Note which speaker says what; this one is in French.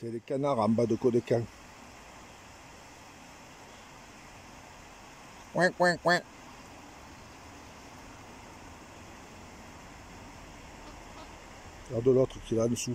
Speaker 1: C'est les canards en bas de Codecan. Ouin, ouin, ouin. Regarde l'autre qui est là en dessous.